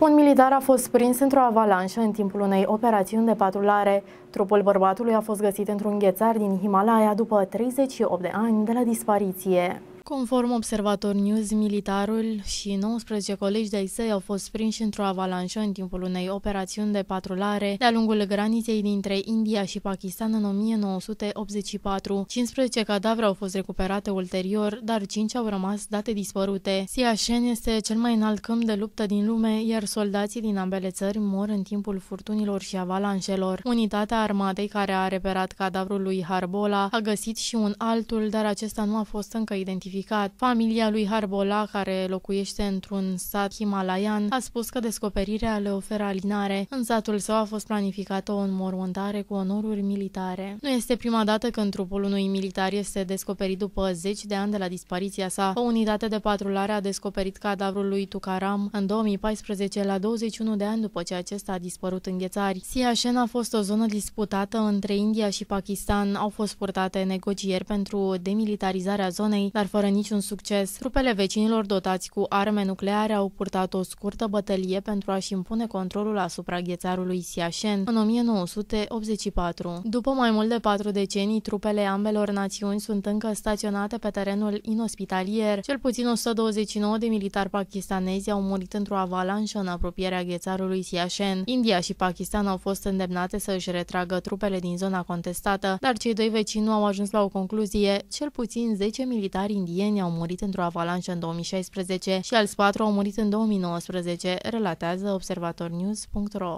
Un militar a fost prins într-o avalanșă în timpul unei operațiuni de patrulare. Trupul bărbatului a fost găsit într-un ghețar din Himalaya după 38 de ani de la dispariție. Conform Observator News, militarul și 19 colegi de-ai săi au fost prinși într-o avalanșă în timpul unei operațiuni de patrulare de-a lungul graniței dintre India și Pakistan în 1984. 15 cadavre au fost recuperate ulterior, dar 5 au rămas date dispărute. Siachen este cel mai înalt câmp de luptă din lume, iar soldații din ambele țări mor în timpul furtunilor și avalanșelor. Unitatea armatei care a reperat cadavrul lui Harbola a găsit și un altul, dar acesta nu a fost încă identificat identificat. Familia lui Harbola, care locuiește într-un sat himalayan, a spus că descoperirea le oferă alinare. În satul său a fost planificată o înmormântare cu onoruri militare. Nu este prima dată când trupul unui militar este descoperit după 10 de ani de la dispariția sa. O unitate de patrulare a descoperit cadavrul lui Tukaram în 2014, la 21 de ani după ce acesta a dispărut în ghețari. Siachen a fost o zonă disputată între India și Pakistan. Au fost purtate negocieri pentru demilitarizarea zonei, dar fără niciun succes. Trupele vecinilor dotați cu arme nucleare au purtat o scurtă bătălie pentru a-și impune controlul asupra ghețarului Siachen în 1984. După mai mult de patru decenii, trupele ambelor națiuni sunt încă staționate pe terenul inospitalier. Cel puțin 129 de militari pakistanezi au murit într-o avalanșă în apropierea ghețarului Siachen. India și Pakistan au fost îndemnate să își retragă trupele din zona contestată, dar cei doi vecini nu au ajuns la o concluzie. Cel puțin 10 militari indieni indieni au murit într-o avalanșă în 2016 și alți patru au murit în 2019, relatează observatornews.ro.